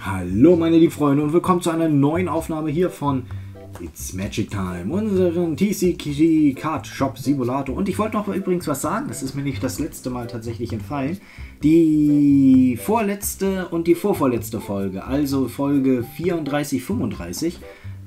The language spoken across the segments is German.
Hallo meine lieben Freunde und willkommen zu einer neuen Aufnahme hier von It's Magic Time, unseren TCKG Card Shop Simulator. Und ich wollte noch übrigens was sagen, das ist mir nicht das letzte Mal tatsächlich entfallen. Die vorletzte und die vorvorletzte Folge, also Folge 34, 35,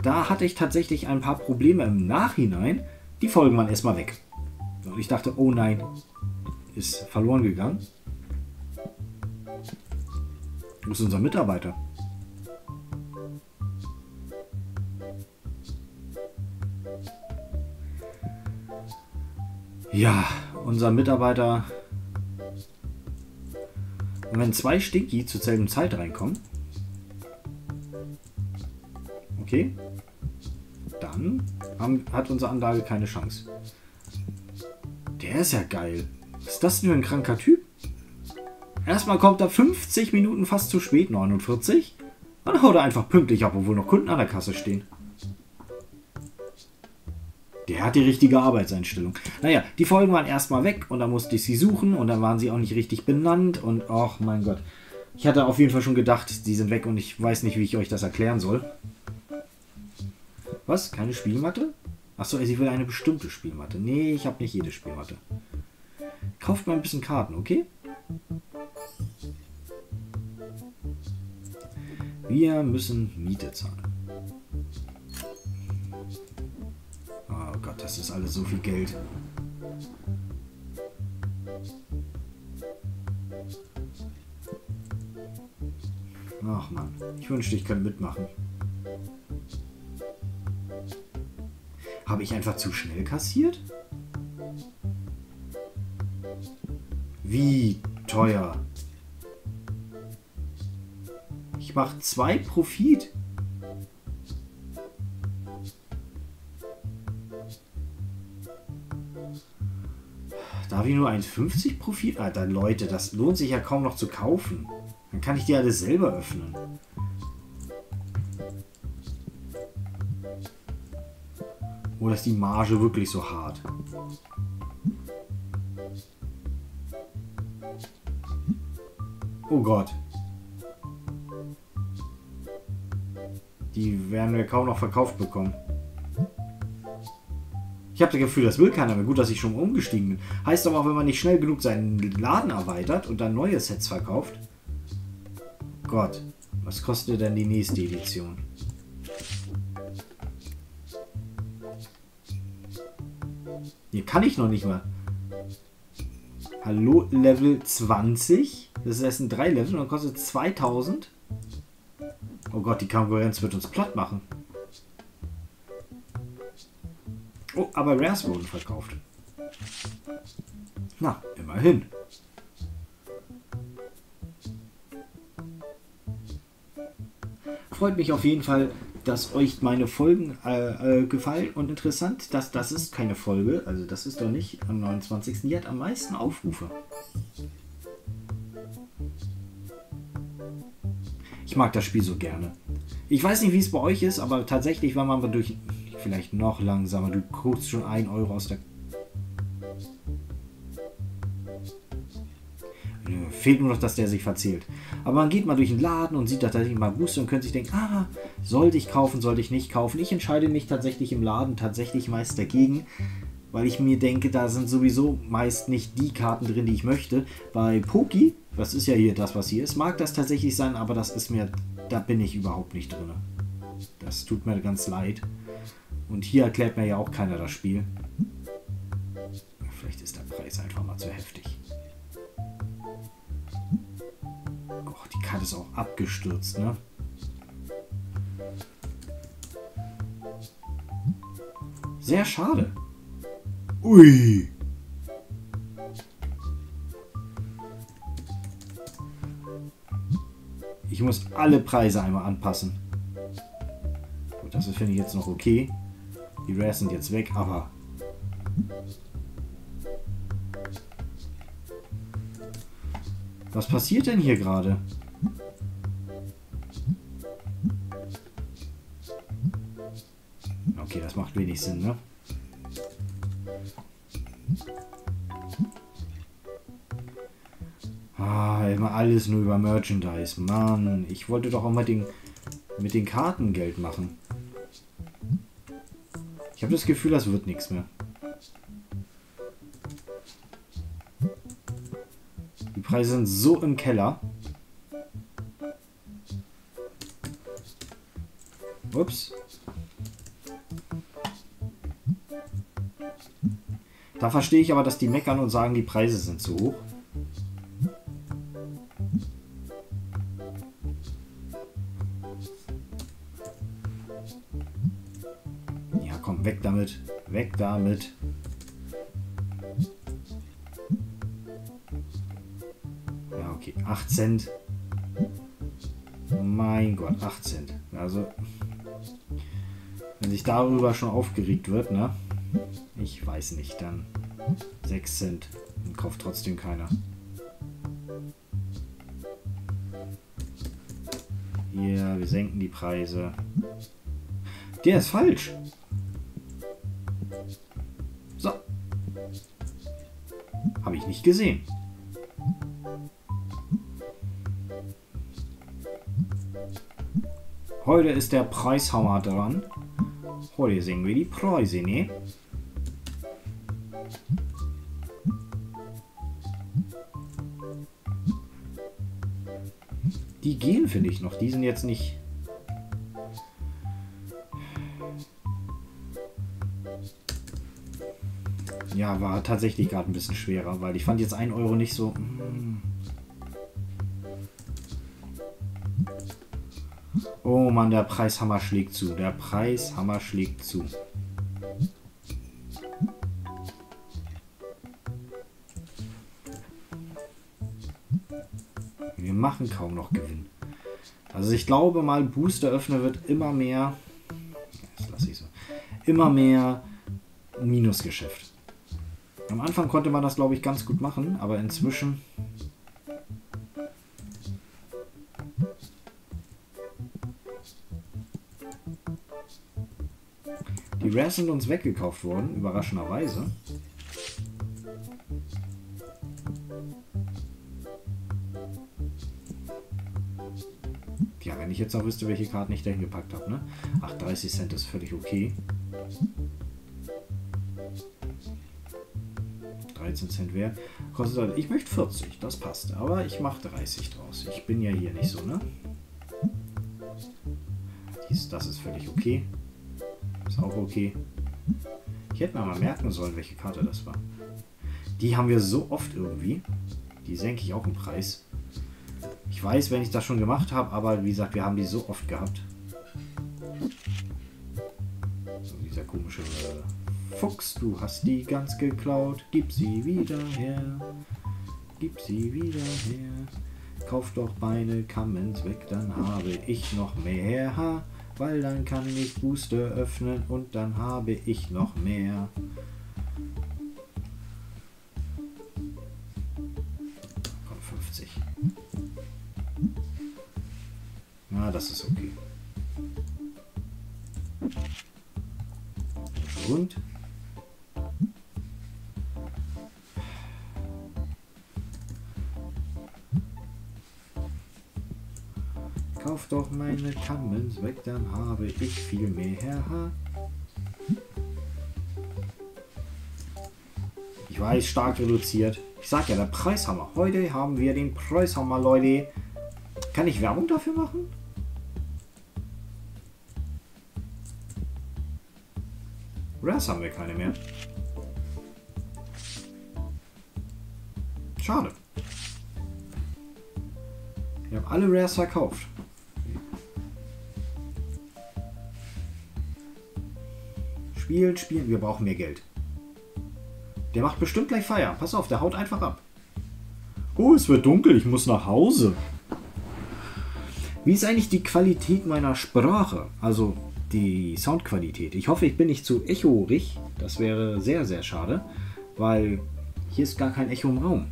da hatte ich tatsächlich ein paar Probleme im Nachhinein. Die Folgen waren erstmal weg. Und ich dachte, oh nein, ist verloren gegangen. Wo ist unser Mitarbeiter? Ja, unser Mitarbeiter. Und wenn zwei Stinky zur selben Zeit reinkommen. Okay. Dann haben, hat unsere Anlage keine Chance. Der ist ja geil. Was ist das denn für ein kranker Typ? Erstmal kommt er 50 Minuten fast zu spät, 49. Dann haut er einfach pünktlich ab, obwohl noch Kunden an der Kasse stehen. Der hat die richtige Arbeitseinstellung. Naja, die Folgen waren erstmal weg und dann musste ich sie suchen und dann waren sie auch nicht richtig benannt und ach mein Gott. Ich hatte auf jeden Fall schon gedacht, sie sind weg und ich weiß nicht, wie ich euch das erklären soll. Was? Keine Spielmatte? Achso, ich will eine bestimmte Spielmatte. Nee, ich habe nicht jede Spielmatte. Kauft mal ein bisschen Karten, okay? Wir müssen Miete zahlen. Oh Gott, das ist alles so viel Geld. Ach man, ich wünschte, ich könnte mitmachen. Habe ich einfach zu schnell kassiert? Wie teuer? Ich mache zwei Profit. Darf ich nur 1,50 Profit? Alter, Leute, das lohnt sich ja kaum noch zu kaufen. Dann kann ich die alle selber öffnen. Oder ist die Marge wirklich so hart? Oh Gott. Die werden wir kaum noch verkauft bekommen. Ich habe das Gefühl, das will keiner mehr. Gut, dass ich schon umgestiegen bin. Heißt aber auch, wenn man nicht schnell genug seinen Laden erweitert und dann neue Sets verkauft. Gott, was kostet denn die nächste Edition? Hier kann ich noch nicht mal. Hallo, Level 20. Das ist ein drei Level und kostet 2000. Oh Gott, die Konkurrenz wird uns platt machen. Oh, aber Rares wurden verkauft. Na, immerhin. Freut mich auf jeden Fall, dass euch meine Folgen äh, äh, gefallen und interessant. dass das ist keine Folge, also das ist doch nicht am 29. Die hat am meisten Aufrufe. Ich mag das Spiel so gerne. Ich weiß nicht, wie es bei euch ist, aber tatsächlich, wenn man durch vielleicht noch langsamer. Du guckst schon 1 Euro aus der. Fehlt nur noch, dass der sich verzählt. Aber man geht mal durch den Laden und sieht tatsächlich mal Booster und könnte sich denken, ah, sollte ich kaufen, sollte ich nicht kaufen. Ich entscheide mich tatsächlich im Laden tatsächlich meist dagegen, weil ich mir denke, da sind sowieso meist nicht die Karten drin, die ich möchte. Bei Poki, das ist ja hier das, was hier ist, mag das tatsächlich sein, aber das ist mir, da bin ich überhaupt nicht drin. Das tut mir ganz leid. Und hier erklärt mir ja auch keiner das Spiel. Vielleicht ist der Preis einfach mal zu heftig. Oh, die Karte ist auch abgestürzt, ne? Sehr schade. Ui. Ich muss alle Preise einmal anpassen. Gut, das finde ich jetzt noch okay. Die Rares sind jetzt weg, aber... Was passiert denn hier gerade? Okay, das macht wenig Sinn, ne? Immer alles nur über Merchandise. Mann, ich wollte doch auch mal den, mit den Karten Geld machen. Ich habe das Gefühl, das wird nichts mehr. Die Preise sind so im Keller. Ups. Da verstehe ich aber, dass die meckern und sagen, die Preise sind zu hoch. Damit. Ja, okay. 8 Cent. Mein Gott, 8 Cent. Also, wenn sich darüber schon aufgeregt wird, ne? Ich weiß nicht, dann 6 Cent. Und kauft trotzdem keiner. Hier, wir senken die Preise. Der ist falsch. Habe ich nicht gesehen. Heute ist der Preishammer dran. Heute sehen wir die Preise, ne? Die gehen, finde ich noch. Die sind jetzt nicht. Ja, war tatsächlich gerade ein bisschen schwerer, weil ich fand jetzt 1 Euro nicht so. Mm. Oh Mann, der Preishammer schlägt zu. Der Preishammer schlägt zu. Wir machen kaum noch Gewinn. Also ich glaube mal, Booster öffnen wird immer mehr. Das lasse ich so. Immer mehr Minusgeschäft. Am Anfang konnte man das, glaube ich, ganz gut machen, aber inzwischen Die Rares sind uns weggekauft worden, überraschenderweise. Ja, wenn ich jetzt noch wüsste, welche Karten ich da hingepackt habe, ne? Ach, 30 Cent ist völlig okay. 13 Cent wert. Kostet halt, ich möchte 40, das passt. Aber ich mache 30 draus. Ich bin ja hier nicht so, ne? Dies, das ist völlig okay. Ist auch okay. Ich hätte mir mal merken sollen, welche Karte das war. Die haben wir so oft irgendwie. Die senke ich auch im Preis. Ich weiß, wenn ich das schon gemacht habe, aber wie gesagt, wir haben die so oft gehabt. So, dieser komische Fuchs, du hast die ganz geklaut. Gib sie wieder her. Gib sie wieder her. Kauf doch meine Kammens weg, dann habe ich noch mehr weil dann kann ich Booster öffnen und dann habe ich noch mehr. Komm, 50. Na, das ist okay. Und doch meine Kammens weg, dann habe ich viel mehr. Ich weiß, stark reduziert. Ich sag ja, der Preishammer. Heute haben wir den Preishammer, Leute. Kann ich Werbung dafür machen? Rares haben wir keine mehr. Schade. Wir haben alle Rares verkauft. Spielen, spielen. Wir brauchen mehr Geld. Der macht bestimmt gleich Feier. Pass auf, der haut einfach ab. Oh, es wird dunkel. Ich muss nach Hause. Wie ist eigentlich die Qualität meiner Sprache? Also die Soundqualität. Ich hoffe, ich bin nicht zu echorig. Das wäre sehr, sehr schade. Weil hier ist gar kein Echo im Raum.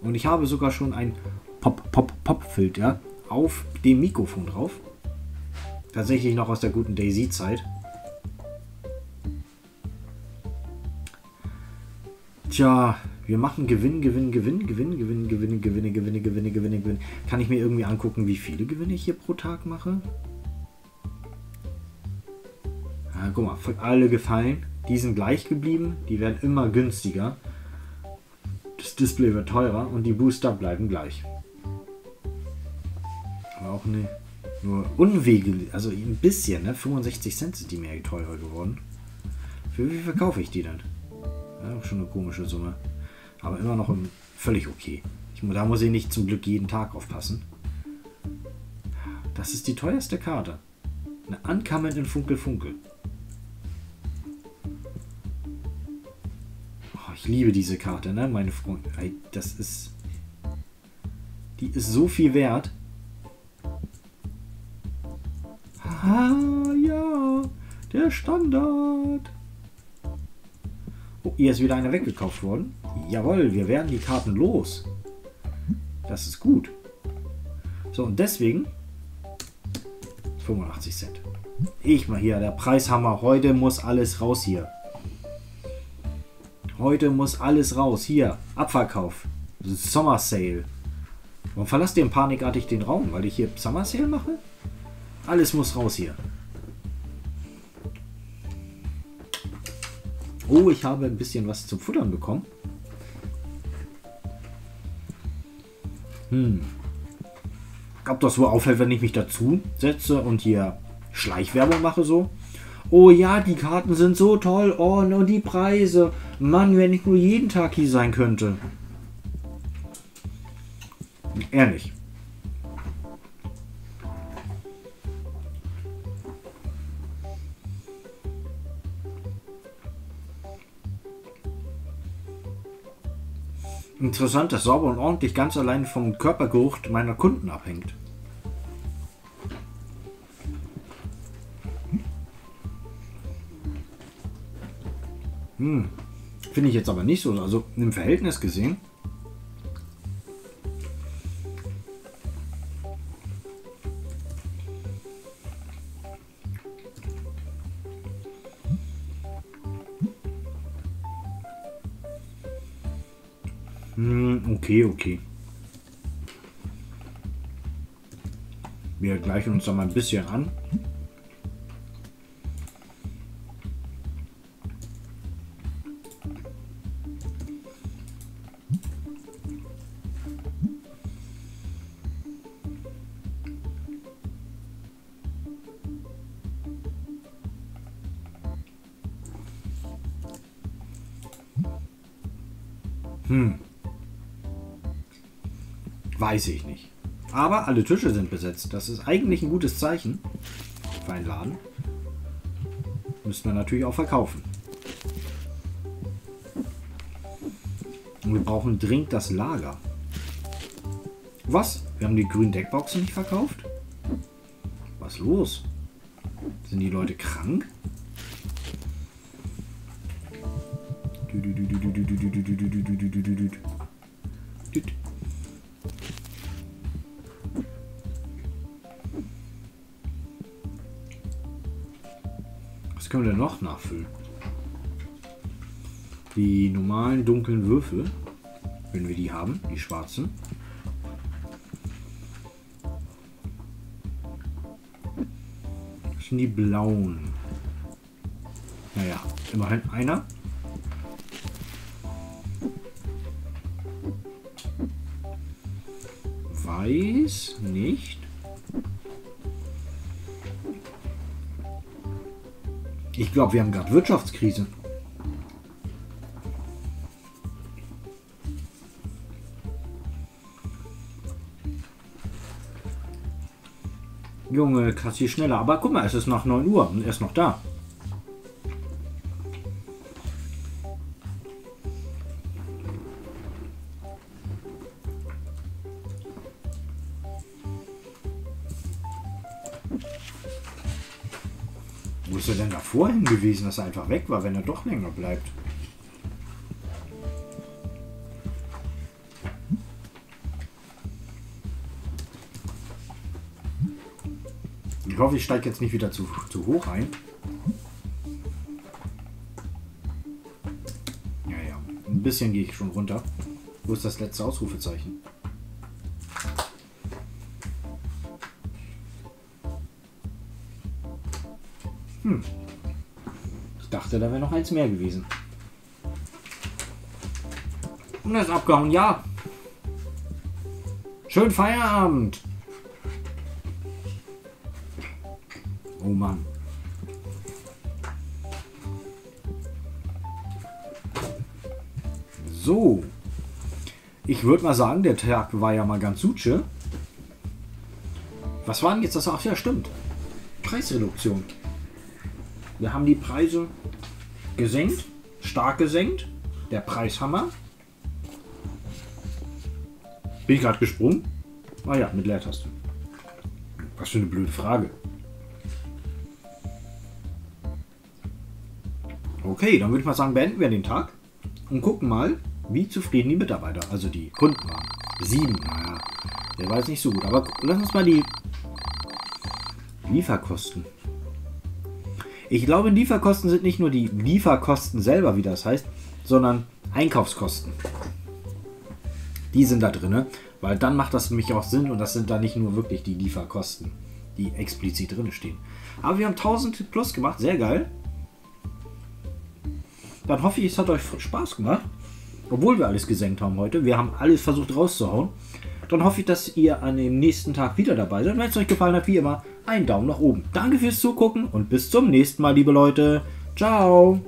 Und ich habe sogar schon ein Pop-Pop-Pop-Filter auf dem Mikrofon drauf. Tatsächlich noch aus der guten Daisy-Zeit. Tja, Wir machen Gewinn, Gewinn, Gewinn, Gewinn, Gewinn, Gewinne, Gewinne, Gewinne, Gewinne, Gewinne, Gewinne. Kann ich mir irgendwie angucken, wie viele Gewinne ich hier pro Tag mache? Ja, guck mal, alle gefallen. Die sind gleich geblieben. Die werden immer günstiger. Das Display wird teurer und die Booster bleiben gleich. Aber auch ne, nur Unwege, also ein bisschen, ne? 65 Cent sind die mehr teurer geworden. Für wie verkaufe ich die denn? Ja, schon eine komische Summe. Aber immer noch völlig okay. Ich, da muss ich nicht zum Glück jeden Tag aufpassen. Das ist die teuerste Karte. Eine Uncommon in Funkel Funkel. Oh, ich liebe diese Karte, ne, meine Freunde. Das ist... Die ist so viel wert. Ah, ja. Der Standard. Oh, hier ist wieder einer weggekauft worden. Jawohl, wir werden die Karten los. Das ist gut. So, und deswegen 85 Cent. Ich mal hier, der Preishammer. Heute muss alles raus hier. Heute muss alles raus. Hier, Abverkauf. Sommer Sale. Warum verlasst ihr panikartig den Raum? Weil ich hier Summer Sale mache? Alles muss raus hier. Oh, ich habe ein bisschen was zum Futtern bekommen. Hm. Ob das wohl auffällt, wenn ich mich dazu setze und hier Schleichwerbung mache so? Oh ja, die Karten sind so toll. Oh, und die Preise. Mann, wenn ich nur jeden Tag hier sein könnte. Ehrlich. Interessant, dass sauber und ordentlich ganz allein vom Körpergeruch meiner Kunden abhängt. Hm. Finde ich jetzt aber nicht so. Also im Verhältnis gesehen. Okay, okay. Wir gleichen uns da mal ein bisschen an. Weiß ich nicht. Aber alle Tische sind besetzt. Das ist eigentlich ein gutes Zeichen für einen Laden. Müssen wir natürlich auch verkaufen. Und wir brauchen dringend das Lager. Was? Wir haben die grünen Deckboxen nicht verkauft? Was los? Sind die Leute krank? Können wir denn noch nachfüllen? Die normalen dunklen Würfel, wenn wir die haben, die schwarzen. Das sind die blauen. Naja, immerhin einer. Weiß nicht. Ich glaube, wir haben gerade Wirtschaftskrise. Junge, krass, hier schneller. Aber guck mal, es ist nach 9 Uhr und er ist noch da. Wo ist er denn da vorhin gewesen, dass er einfach weg war, wenn er doch länger bleibt? Ich hoffe, ich steige jetzt nicht wieder zu, zu hoch ein. Ja, ja. Ein bisschen gehe ich schon runter. Wo ist das letzte Ausrufezeichen? Hm. Ich dachte, da wäre noch eins mehr gewesen. Und er ist abgehauen, ja. Schönen Feierabend. Oh Mann. So. Ich würde mal sagen, der Tag war ja mal ganz suche. Was war denn jetzt das? Ach ja, stimmt. Preisreduktion. Wir haben die Preise gesenkt, stark gesenkt. Der Preishammer. Bin ich gerade gesprungen? Ah ja, mit Leertaste. Was für eine blöde Frage. Okay, dann würde ich mal sagen, beenden wir den Tag und gucken mal, wie zufrieden die Mitarbeiter, also die Kunden waren. Sieben, naja, der war jetzt nicht so gut. Aber lass uns mal die Lieferkosten. Ich glaube, Lieferkosten sind nicht nur die Lieferkosten selber, wie das heißt, sondern Einkaufskosten. Die sind da drin, weil dann macht das nämlich auch Sinn und das sind da nicht nur wirklich die Lieferkosten, die explizit drin stehen. Aber wir haben 1000 plus gemacht, sehr geil. Dann hoffe ich, es hat euch Spaß gemacht. Obwohl wir alles gesenkt haben heute. Wir haben alles versucht rauszuhauen. Dann hoffe ich, dass ihr an dem nächsten Tag wieder dabei seid. Wenn es euch gefallen hat, wie immer, einen Daumen nach oben. Danke fürs Zugucken und bis zum nächsten Mal, liebe Leute. Ciao.